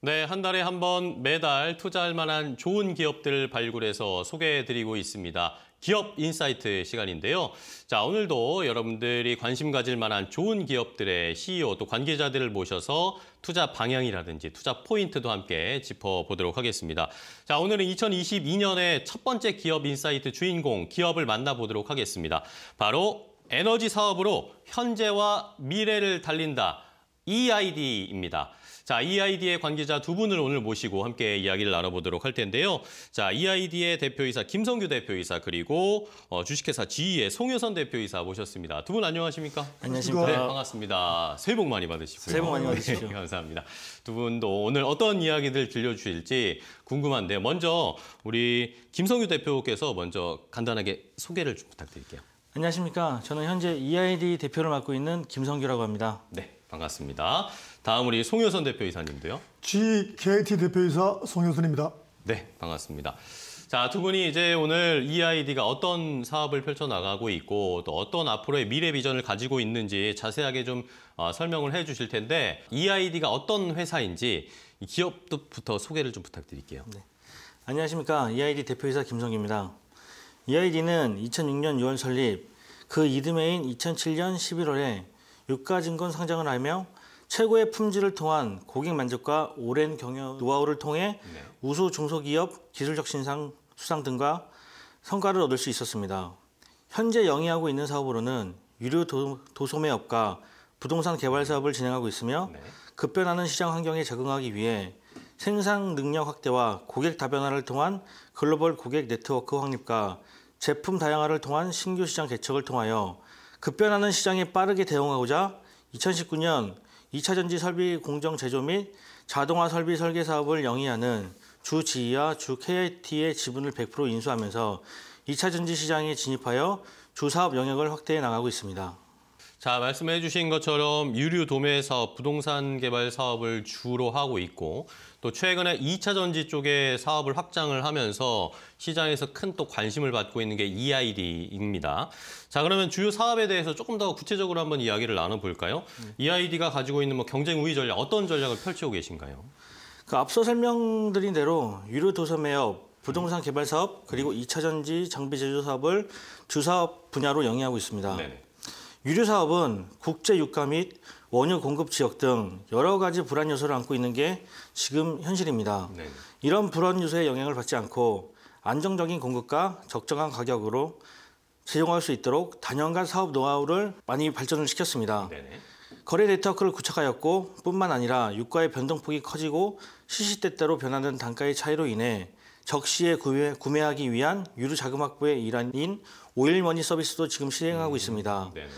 네, 한 달에 한 번 매달 투자할 만한 좋은 기업들을 발굴해서 소개해드리고 있습니다. 기업 insight 시간인데요. 자, 오늘도 여러분들이 관심 가질 만한 좋은 기업들의 CEO 또 관계자들을 모셔서 투자 방향이라든지 투자 포인트도 함께 짚어보도록 하겠습니다. 자, 오늘은 2022년의 첫 번째 기업 insight 주인공 기업을 만나보도록 하겠습니다. 바로 에너지 사업으로 현재와 미래를 달린다. EID입니다. 자, EID의 관계자 두 분을 오늘 모시고 함께 이야기를 나눠보도록 할 텐데요. 자, EID의 대표이사 김성규 대표이사 그리고 어, 주식회사 G의 송효선 대표이사 모셨습니다. 두 분 안녕하십니까? 안녕하십니까. 네, 반갑습니다. 새해 복 많이 받으시고요. 새해 복 많이 받으십시오. 네, 감사합니다. 두 분도 오늘 어떤 이야기들 들려주실지 궁금한데 먼저 우리 김성규 대표께서 먼저 간단하게 소개를 좀 부탁드릴게요. 안녕하십니까. 저는 현재 EID 대표를 맡고 있는 김성규라고 합니다. 네, 반갑습니다. 다음 우리 송효선 대표이사님도요. GKT 대표이사 송효선입니다. 네, 반갑습니다. 자, 두 분이 이제 오늘 EID가 어떤 사업을 펼쳐나가고 있고 또 어떤 앞으로의 미래 비전을 가지고 있는지 자세하게 좀 어, 설명을 해 주실 텐데 EID가 어떤 회사인지 이 기업부터 소개를 좀 부탁드릴게요. 안녕하십니까. EID 대표이사 김성규입니다. EID는 2006년 6월 설립, 그 이듬해인 2007년 11월에 유가 증권 상장을 하며 최고의 품질을 통한 고객 만족과 오랜 경영 노하우를 통해 네. 우수 중소기업 기술적 신상 수상 등과 성과를 얻을 수 있었습니다. 현재 영위하고 있는 사업으로는 유료 도, 도소매업과 부동산 개발 사업을 진행하고 있으며 네. 급변하는 시장 환경에 적응하기 위해 생산 능력 확대와 고객 다변화를 통한 글로벌 고객 네트워크 확립과 제품 다양화를 통한 신규 시장 개척을 통하여 급변하는 시장에 빠르게 대응하고자 2019년 2차 전지 설비 공정 제조 및 자동화 설비 설계 사업을 영위하는 주 GE와 주 KIT의 지분을 100% 인수하면서 2차 전지 시장에 진입하여 주 사업 영역을 확대해 나가고 있습니다. 자, 말씀해 주신 것처럼 유류 도매 사업, 부동산 개발 사업을 주로 하고 있고 또 최근에 2차 전지 쪽에 사업을 확장을 하면서 시장에서 큰 또 관심을 받고 있는 게 EID입니다. 자, 그러면 주요 사업에 대해서 조금 더 구체적으로 한번 이야기를 나눠볼까요? EID가 가지고 있는 뭐 경쟁 우위 전략, 어떤 전략을 펼치고 계신가요? 그 앞서 설명드린 대로 유료 도서 매업, 부동산 개발 사업, 그리고 2차 전지 장비 제조 사업을 주 사업 분야로 영위하고 있습니다. 네네. 유류 사업은 국제 유가 및 원유 공급 지역 등 여러 가지 불안 요소를 안고 있는 게 지금 현실입니다. 네. 이런 불안 요소에 영향을 받지 않고 안정적인 공급과 적정한 가격으로 제공할 수 있도록 단연간 사업 노하우를 많이 발전을 시켰습니다. 네네. 거래 네트워크를 구축하였고 뿐만 아니라 유가의 변동폭이 커지고 시시때때로 변하는 단가의 차이로 인해 적시에 구매, 구매하기 위한 유류 자금 확보의 일환인 오일머니 서비스도 지금 시행하고 있습니다. 네네.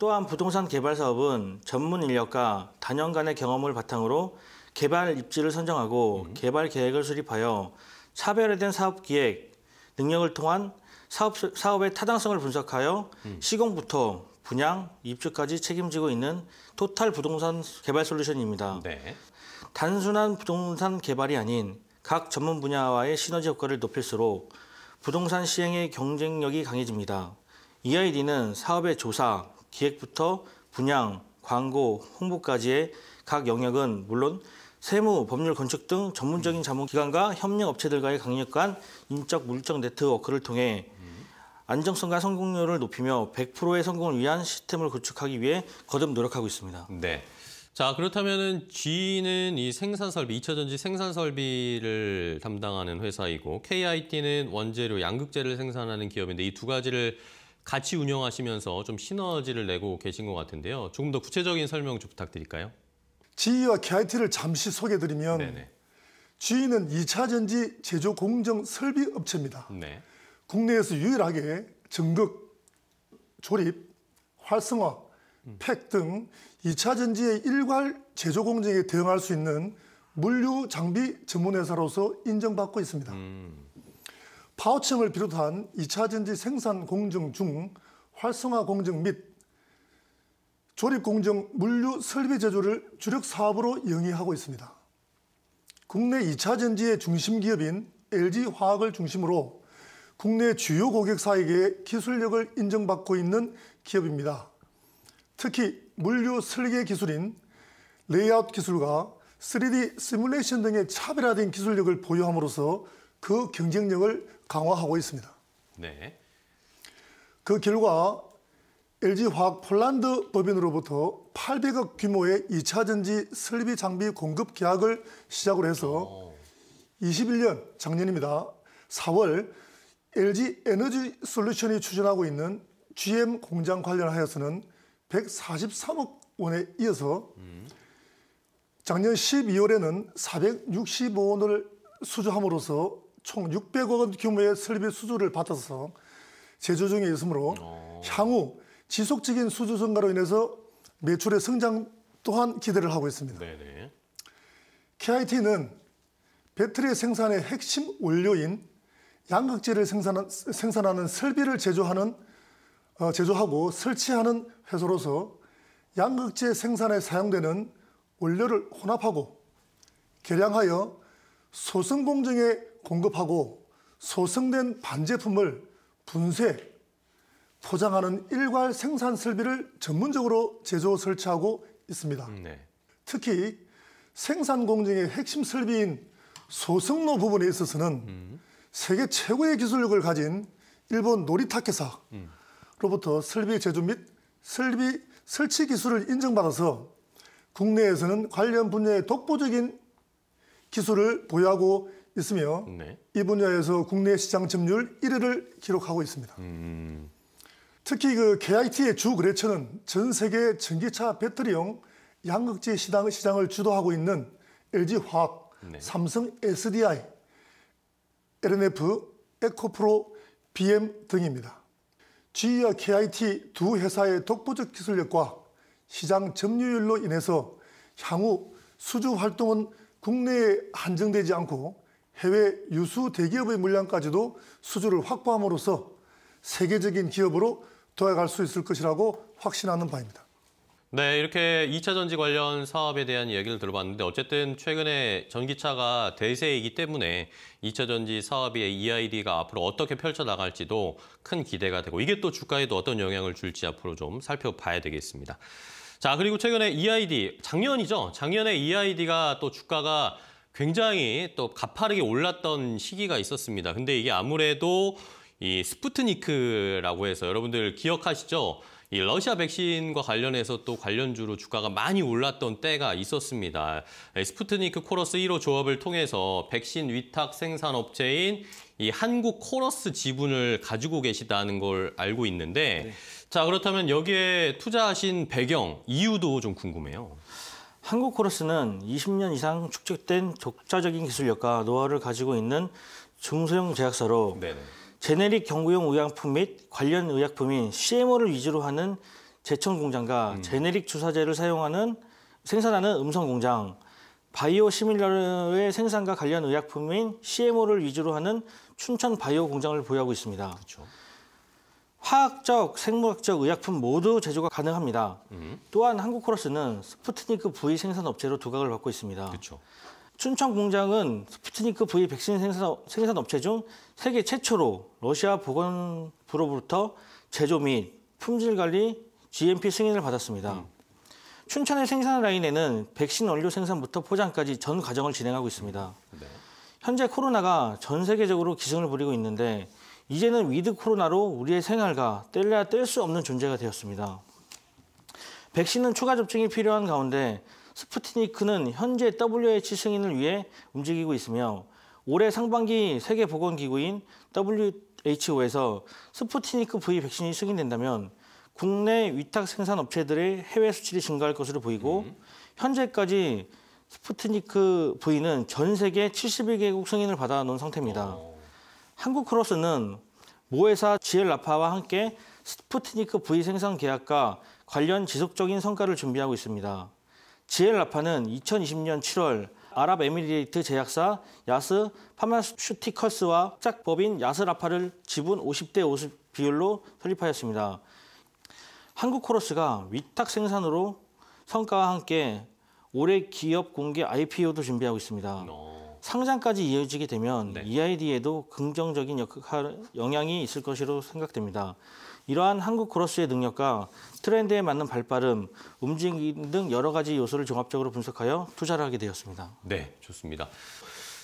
또한 부동산 개발 사업은 전문 인력과 단연간의 경험을 바탕으로 개발 입지를 선정하고 개발 계획을 수립하여 차별화된 사업 기획 능력을 통한 사업, 사업의 타당성을 분석하여 시공부터 분양, 입주까지 책임지고 있는 토탈 부동산 개발 솔루션입니다. 네. 단순한 부동산 개발이 아닌 각 전문 분야와의 시너지 효과를 높일수록 부동산 시행의 경쟁력이 강해집니다. EID는 사업의 조사, 기획부터 분양, 광고, 홍보까지의 각 영역은 물론 세무, 법률, 건축 등 전문적인 자문기관과 협력 업체들과의 강력한 인적, 물적 네트워크를 통해 안정성과 성공률을 높이며 100%의 성공을 위한 시스템을 구축하기 위해 거듭 노력하고 있습니다. 네. 자, 그렇다면은 G는 이 생산 설비, 2차 전지 생산 설비를 담당하는 회사이고 KIT는 원재료, 양극재를 생산하는 기업인데 이 두 가지를 같이 운영하시면서 좀 시너지를 내고 계신 것 같은데요. 조금 더 구체적인 설명 좀 부탁드릴까요? GE와 KIT를 잠시 소개드리면 네네. GE는 2차 전지 제조 공정 설비 업체입니다. 네. 국내에서 유일하게 전극, 조립, 활성화, 팩 등 2차 전지의 일괄 제조 공정에 대응할 수 있는 물류 장비 전문 회사로서 인정받고 있습니다. 파워청을 비롯한 2차 전지 생산 공정 중 활성화 공정 및 조립 공정 물류 설비 제조를 주력 사업으로 영위하고 있습니다. 국내 2차 전지의 중심 기업인 LG 화학을 중심으로 국내 주요 고객사에게 기술력을 인정받고 있는 기업입니다. 특히 물류 설계 기술인 레이아웃 기술과 3D 시뮬레이션 등의 차별화된 기술력을 보유함으로써 그 경쟁력을 강화하고 있습니다. 네. 그 결과 LG화학 폴란드 법인으로부터 800억 규모의 2차 전지 설비 장비 공급 계약을 시작으로 해서 21년 작년입니다. 4월 LG 에너지 솔루션이 추진하고 있는 GM 공장 관련하여서는 143억 원에 이어서 작년 12월에는 465억 원을 수주함으로써 총 600억 원 규모의 설비 수주를 받아서 제조 중에 있으므로 향후 지속적인 수주 증가로 인해서 매출의 성장 또한 기대를 하고 있습니다. 네네. KIT는 배터리 생산의 핵심 원료인 양극재를 생산한, 생산하는 설비를 제조하는 어, 제조하고 설치하는 회사로서 양극재 생산에 사용되는 원료를 혼합하고 개량하여 소성 공정에 공급하고 소성된 반제품을 분쇄, 포장하는 일괄 생산 설비를 전문적으로 제조 설치하고 있습니다. 네. 특히 생산 공정의 핵심 설비인 소성로 부분에 있어서는 세계 최고의 기술력을 가진 일본 노리타케사로부터 설비 제조 및 설비 설치 기술을 인정받아서 국내에서는 관련 분야의 독보적인 기술을 보유하고 있으며 네. 이 분야에서 국내 시장 점유율 1위를 기록하고 있습니다. 특히 그 KIT의 주 거래처는 전 세계 전기차 배터리용 양극재 시장, 시장을 주도하고 있는 LG 화학, 네. 삼성 SDI, LNF, 에코프로, BM 등입니다. GE와 KIT 두 회사의 독보적 기술력과 시장 점유율로 인해서 향후 수주 활동은 국내에 한정되지 않고 해외 유수 대기업의 물량까지도 수주를 확보함으로써 세계적인 기업으로 도약할 수 있을 것이라고 확신하는 바입니다. 네, 이렇게 2차 전지 관련 사업에 대한 이야기를 들어봤는데 어쨌든 최근에 전기차가 대세이기 때문에 2차 전지 사업의 EID가 앞으로 어떻게 펼쳐 나갈지도 큰 기대가 되고 이게 또 주가에도 어떤 영향을 줄지 앞으로 좀 살펴봐야 되겠습니다. 자, 그리고 최근에 EID 작년이죠. 작년에 EID가 또 주가가 굉장히 또 가파르게 올랐던 시기가 있었습니다. 근데 이게 아무래도 이 스푸트니크라고 해서 여러분들 기억하시죠? 이 러시아 백신과 관련해서 또 관련주로 주가가 많이 올랐던 때가 있었습니다. 예, 스푸트니크 코러스 1호 조합을 통해서 백신 위탁 생산 업체인 이 한국 코러스 지분을 가지고 계시다는 걸 알고 있는데 자 그렇다면 여기에 투자하신 배경 이유도 좀 궁금해요. 한국 코러스는 20년 이상 축적된 독자적인 기술력과 노하우를 가지고 있는 중소형 제약사로 네네. generic 경구용 의약품 및 관련 의약품인 CMO를 위주로 하는 제천 공장과 generic 주사제를 사용하는 생산하는 음성 공장, biosimilar의 생산과 관련 의약품인 CMO를 위주로 하는 춘천 바이오 공장을 보유하고 있습니다. 그렇죠. 화학적, 생물학적 의약품 모두 제조가 가능합니다. 또한 한국 코러스는 스푸트니크 V 생산 업체로 두각을 받고 있습니다. 그렇죠. 춘천 공장은 스푸트니크 V 백신 생산, 생산 업체 중 세계 최초로 러시아 보건부로부터 제조 및 품질 관리 GMP 승인을 받았습니다. 춘천의 생산 라인에는 백신 원료 생산부터 포장까지 전 과정을 진행하고 있습니다. 네. 현재 코로나가 전 세계적으로 기승을 부리고 있는데 이제는 with 코로나로 우리의 생활과 뗄래야 뗄 수 없는 존재가 되었습니다. 백신은 추가 접종이 필요한 가운데 스푸트니크는 현재 WHO 승인을 위해 움직이고 있으며 올해 상반기 세계보건기구인 WHO에서 스푸트니크 V 백신이 승인된다면 국내 위탁 생산 업체들의 해외 수출이 증가할 것으로 보이고 현재까지 스푸트니크 V는 전 세계 71개국 승인을 받아 놓은 상태입니다. 한국 코러스는 모회사 GL라파와 함께 스푸트니크 V 생산 계약과 관련 지속적인 성과를 준비하고 있습니다. GL라파는 2020년 7월 아랍에미리트 제약사 야스 파마슈티컬스와 짝법인 야스라파를 지분 50대 50 비율로 설립하였습니다. 한국 코러스가 위탁 생산으로 성과와 함께 올해 기업 공개 IPO도 준비하고 있습니다. 어, 상장까지 이어지게 되면 네. EID에도 긍정적인 역할, 영향이 있을 것으로 생각됩니다. 이러한 한국 크로스의 능력과 트렌드에 맞는 발빠름, 움직임 등 여러 가지 요소를 종합적으로 분석하여 투자를 하게 되었습니다. 네, 좋습니다.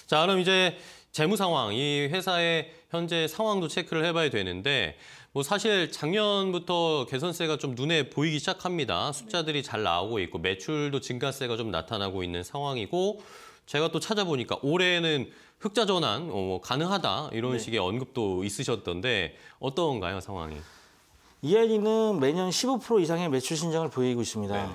자, 그럼 이제 재무 상황, 이 회사의 현재 상황도 체크를 해봐야 되는데, 뭐 사실 작년부터 개선세가 좀 눈에 보이기 시작합니다. 숫자들이 잘 나오고 있고 매출도 증가세가 좀 나타나고 있는 상황이고, 제가 또 찾아보니까 올해는 흑자 전환 어, 가능하다 이런 식의 언급도 있으셨던데 어떤가요 상황이? EID는 매년 15% 이상의 매출 신장을 보이고 있습니다. 네네.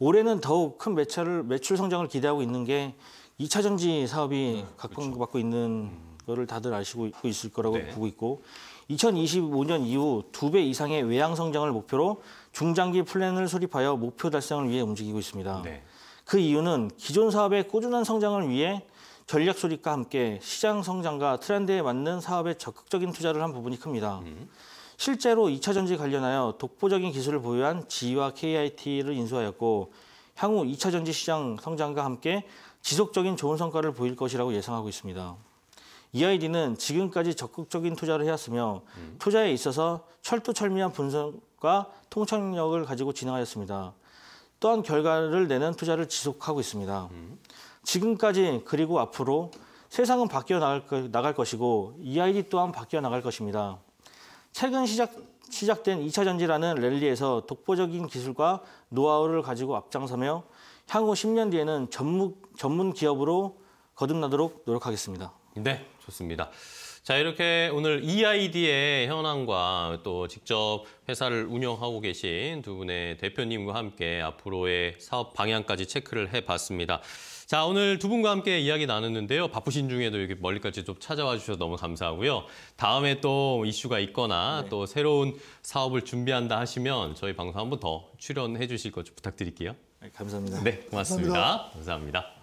올해는 더욱 큰 매출을, 매출 성장을 기대하고 있는 게 2차 전지 사업이 각광받고 있는 거를 다들 아시고 있을 거라고 네. 보고 있고 2025년 이후 두 배 이상의 외양 성장을 목표로 중장기 플랜을 수립하여 목표 달성을 위해 움직이고 있습니다. 네. 그 이유는 기존 사업의 꾸준한 성장을 위해 전략 수립과 함께 시장 성장과 트렌드에 맞는 사업에 적극적인 투자를 한 부분이 큽니다. 실제로 2차 전지 관련하여 독보적인 기술을 보유한 G와 KIT를 인수하였고 향후 2차 전지 시장 성장과 함께 지속적인 좋은 성과를 보일 것이라고 예상하고 있습니다. EID는 지금까지 적극적인 투자를 해왔으며 투자에 있어서 철두철미한 분석과 통찰력을 가지고 진행하였습니다. 또한 결과를 내는 투자를 지속하고 있습니다. 지금까지 그리고 앞으로 세상은 바뀌어 나갈, 거- 나갈 것이고 EID 또한 바뀌어 나갈 것입니다. 최근 시작, 시작된 2차 전지라는 랠리에서 독보적인 기술과 노하우를 가지고 앞장서며 향후 10년 뒤에는 전문, 전문 기업으로 거듭나도록 노력하겠습니다. 네, 좋습니다. 자, 이렇게 오늘 EID의 현황과 또 직접 회사를 운영하고 계신 두 분의 대표님과 함께 앞으로의 사업 방향까지 체크를 해봤습니다. 자, 오늘 두 분과 함께 이야기 나눴는데요. 바쁘신 중에도 이렇게 멀리까지 좀 찾아와 주셔서 너무 감사하고요. 다음에 또 이슈가 있거나 또 새로운 사업을 준비한다 하시면 저희 방송 한 번 더 출연해 주실 것 좀 부탁드릴게요. 감사합니다. 네, 고맙습니다 감사합니다.